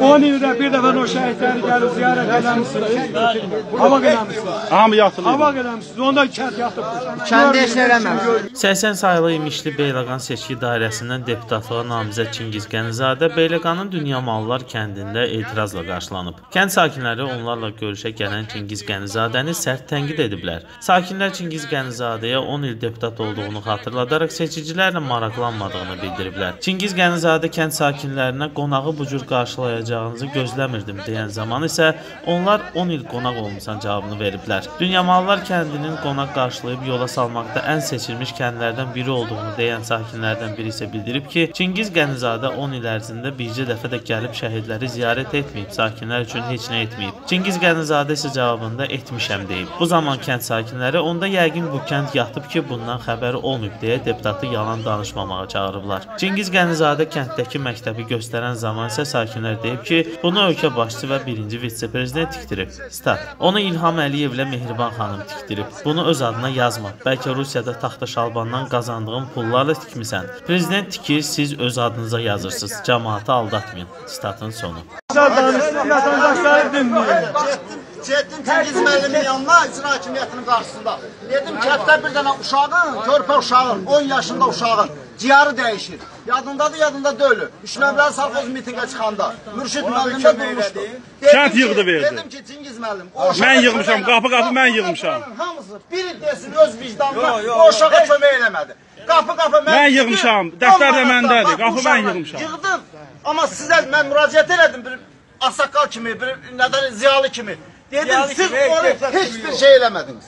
10 ildə bir dəfə o şəhidləri gəlib ziyarət eləmisiniz. Hava eləmisiniz. Hamı yatılı. Hava eləmisiniz. Onda kənd yatıb. Kəndə heç nə eləməmiş. 80 saylı İmişli Beyləqan seçki dairəsindən deputatlığa namizəd Çingiz Qənizadə Beyləqanın Dünya Mallar kəndində etirazla qarşılanıb. Kənd sakinləri onlarla görüşə gələn Çingiz Qənizadəni sərt tənqid ediblər. Sakinlər Çingiz Qənizadəyə 10 il deputat olduğunu xatırladaraq seçicilərlə maraqlanmadığını bildiriblər. Çingiz Qənizadə kənd sakinlərinə qonağı bu cür qarşılayacağınızı gözləmirdim deyən zaman isə onlar 10 il qonaq olmusan cavabını veriblər. Dünya Mallar kəndinin qonaq qarşılayıb yola salmaqda ən seçilmiş kəndlərdən biri olduğunu deyən sakinlərdən biri isə bildirib ki, Çingiz Qənizadə 10 il ərzində bircə dəfə də gəlib şəhidləri ziyarət etməyib, sakinlər üçün heç nə etməyib. Çingiz Qənizadə isə cavabında etmişəm deyib. Bu zaman kənd sakinləri onda yəqin bu kənd yatıb ki, bundan xəbəri olmayıb deyə deputatı yalan danışmamağa çağırıblar. Çingiz Qənizadə kənddəki məktəbi göstərən zaman isə sakinlər deyib ki, bunu ölkə başçısı və birinci vitse-prezident tikdirib. Stat. Onu İlham Əliyevlə Mehriban xanım tikdirib. Bunu öz adına yazma. Bəlkə Rusiyada taxta şalbandan qazandığın pullarla tikmisən. Prezident tikir, siz öz adınıza yazırsınız. Cəmaatı aldatmayın. Statın sonu. Danışsın, vətəndaşları dinləyin. Getdim Çingiz müəllimin yanına, icra hakimiyyətinin qarşısında. Dedim kənddə bir dənə uşağın, körpə uşağın, 10 yaşında uşağın ciyarı dəyişir. Yadındadır, yadında deyil. Üç nömrəli savxoz mitinqə çıxanda Mürşid müəllim də durmuşdu. Kənd yığdı verdi. Dedim ki, Çingiz müəllim, Mən yığmışam, kömək- qapı qapı mən yığmışam. Hamısı biri desin öz vicdanına, o uşağa kömək eləmədi. Qapı qapı mən Mən yığmışam, dəftər də məndədir, qapı mən yığmışam. Yığdım. Amma sizə mən müraciət elədim bir asakal kimi, bir nədən ziyalı kimi. Dedim siz onu heç bir şey eləmədiniz.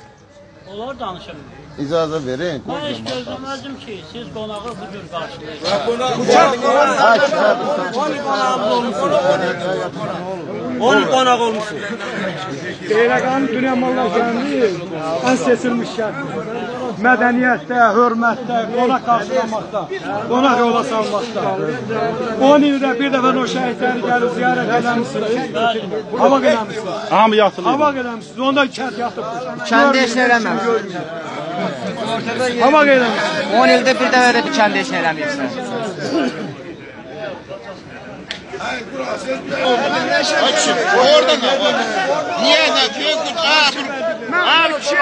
Onlar danışır. İcazə verin. Mən heç gözləməzdim ki, siz qonağı bu cür qarşılayırsınız. 10 il qonaq olmuşuq. Beyləqanın Dünya Mallar kəndi ən seçilmiş kənd. Mədəniyyətdə, hörmətdə, qonaq qarşılamaqda, qonaq yola salmaqda. 10 ildə bir dəfə o şəhidləri gəlib ziyarət eləmisiniz. Hava eləmisiniz. Hamı yatılı. Hava eləmisiniz. Onda kənd yatıb. Kəndə heç nə Hava eləmisiniz. 10 ildə bir dəfə də bir kəndə nə eləməyibsən. Orada ne var? Niye ne? Köy kucağı. Mən ki,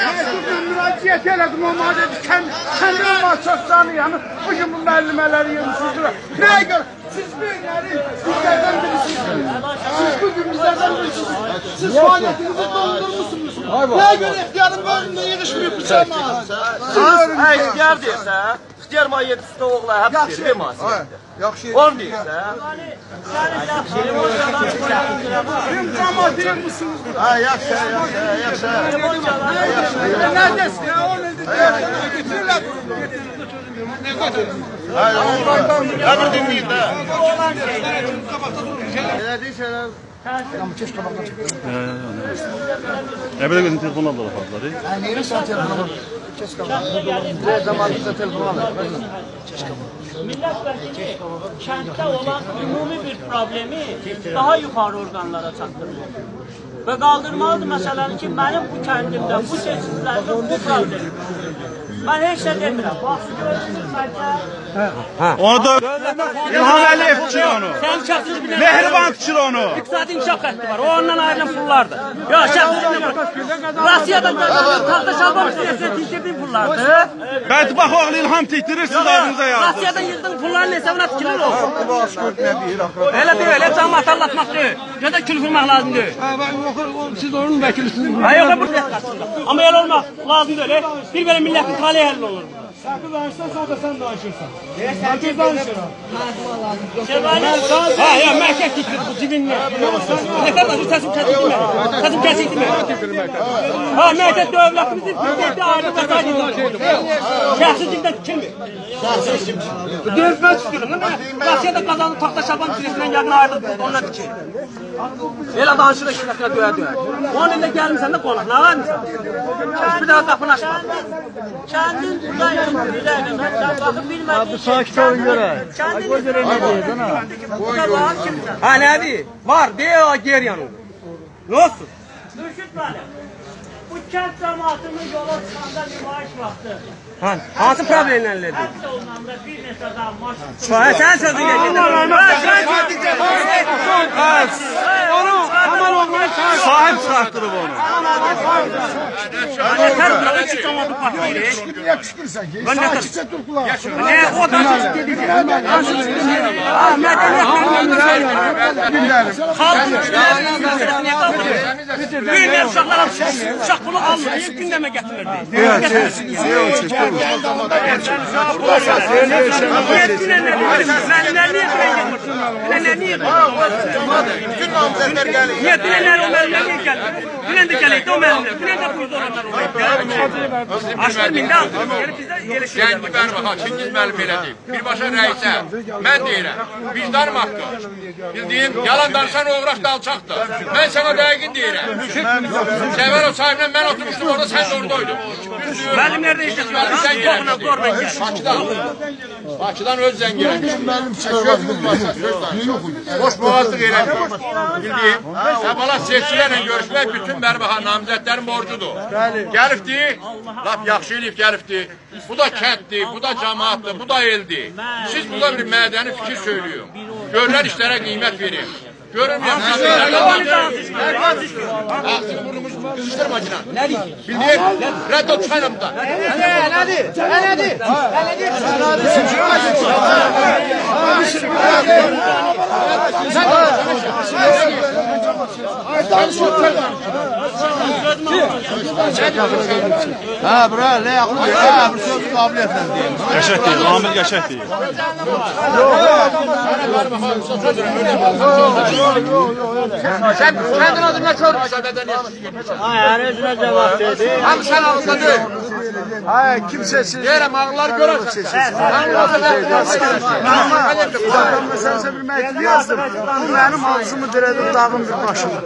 məktubun müraciət elədim, amma dedi, kənd, kəndin marçaslarını yanı, bu gün bu müəllimələri yığmışsınız. Nəyə görə? Siz böyükləri bizlərdən birisiniz. Siz bu gün bizlərdən birisiniz. Siz fəaliyyətinizi dondurmuşsunuz. Nəyə görə ixtiyarın bölümünə yığışmayıb bu cəmaat? Siz ihtiyar deyirsə, ihtiyar ma yedisində oğla həbs verir müasirədə. Yaxşı. On deyirsə, Bizim cəmaat yığmışsınız. ha yaxşı, yaxşı, yaxşı. Nə desin? O nedir? Getirirlər. Ya bir dinleyin de. E belə gözün telefonu aldılar apardılar. Millət vəkili kənddə olan ümumi bir problemi daha yuxarı orqanlara çatdırmaq. Və qaldırmalıdır məsələni ki, mənim bu kəndimdə, bu seçicilərdə bu problem. Nə demirəm. Bax, görürsünüz bəlkə. Onu da İlham Əliyev tikir onu. Sən şəxsiz bir Mehriban tikir onu. İqtisadi inkişaf xətti var. O ondan ayrılan pullardır. Yox, şəxsiz bir Rusiyadan taxta şalvar istəyirsən, tikdirdin pullardı. Bədbax oğlu İlham tikdirir, siz adınıza yazdınız. Rusiyadan yığdın pulların hesabına tikilir o. Bu aşkurt nə deyir axı? Elə deyil, elə cəmat anlatmaq deyil. Ya da kül vurmaq lazım deyil. Hə, siz onun vəkilisiniz. Hə, yox, bu Amma elə olmaq lazım deyil. Bir belə millətin taleyi həll olur. Sən danışsan, sən də sən danışırsan. Sən ki danışıram. Şevali. Ha ya mərkəz tikdir bu cibinlə. Ne kadar bu səsim kəsildi mi? Səsim kəsildi mi? Ha mərkəz dövlətimizin prezidenti ayrı vəsaiət. Şəxsizlikdən kimdir? Dövmə tutuyorum. Rusiyada kazandı taxta şaban süresindən yanına ayrıldı. Onunla dikir. Elə danışır iki dəfə döyə döyə. 10 ildə gəlmirsən də qonaq. Nə varmısan? Bir daha qapını açma. Kendin buradayım bilelim. Sen bakın bilmediğin Bu sakit olun görə. Kendin görə nə deyirsən ha? Allah'ın kimden? Ha nədir? Var, deyə geriyan olur. Nə olsun? Mürşit Müəllim, bu kənd cəmaatının yola çıxanda nümayiş vaxtı. Ha, hansı problemlərdir? Həbs olunanda bir neçə adam maşın Şahə sən sözünə Onu hemen oğlan çağır. Sahib çıxartdırıb onu. Niye kışkırsan ki? Saçıca dur kulağı. Ne o da dedi. Ha, mədəniyyət Dinlerim. Büyüklər uşaqlara uşaq bunu almır, gündəmə gətirirdi. Bütün namzətlər gəlir. Niye dünenler قالت لنا المملكه Dünən də gələk də o mənimdir. Dünən də buyurdu oranlar olayıb. Aşkar mində aldı. Yəni bizdə elə şeylər var. Gəngi Bərma, ha, Çingiz müəllim elə deyib. Birbaşa rəisə, mən deyirəm, vicdanım haqqı. Bildiyin, yalan danışan oğraş da alçaqdır. Mən sənə dəqiqin deyirəm. Cəvərov sahiblə mən oturmuşdum orada, sən də oradaydın. Müəllimlərdə işlətmə. Sən qorxma, qorxma. Bakıdan. Bakıdan öz zəng gəlmiş. Mənim çəkəmiz varsa söz danışaq. Boş boğazlıq eləmir. Bildiyim. Sabala seçkilərlə görüşmək bütün bərbaha namizədlərin borcudur. Gəlibdi, lap yaxşı eləyib gəlibdi. Bu da kənddir, bu da cəmaatdır, bu da eldir. Siz burada bir mədəni fikir söyləyin. Görülən işlərə qiymət verin. Görünməyən Ağzını burnumuzu kızıştırma Cinan. Bildiyim, rədd ol çıxan amdan. Ha bura ne yapıyor? Ha bu söz kabiliyetle diye. Qəşəng deyil, Amil qəşəng deyil. Sen kendin adına müsaadeden yaşıyorsun. Ayağını özünə cavab verdi. Hem sen ağzına değil. Hayır kimsesiz. Yerim ağlar görəsən. Ben meselesi bir mektup yazdım. Bu benim ağzımı diredim dağın bir başında.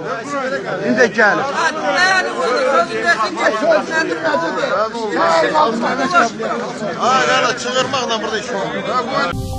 Şimdi gel. Ha, ne çığırmakla burada iş var.